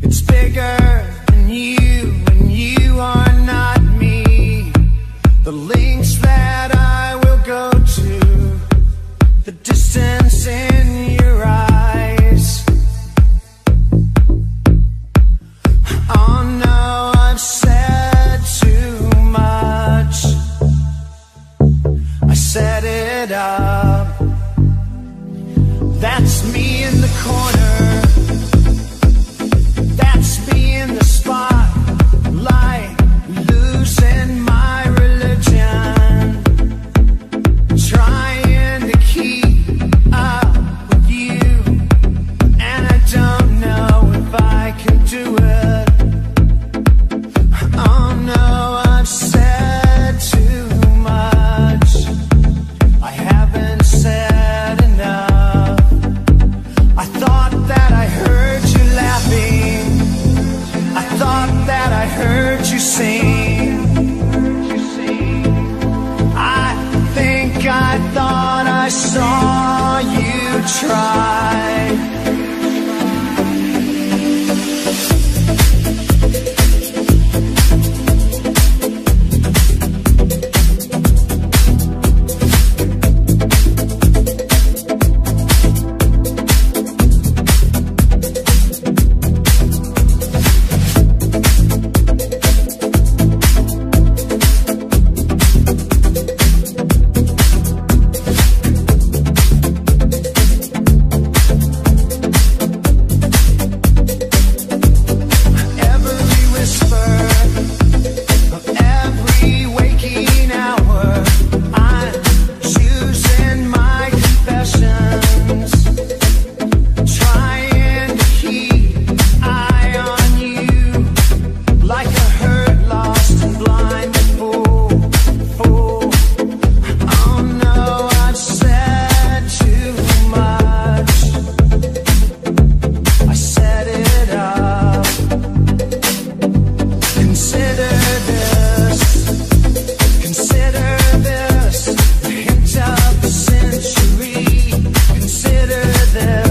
It's bigger than you, and you are not me. The lengths that I will go to, the distance. That's me in the corner. heard you sing. I think I thought I saw you try. myself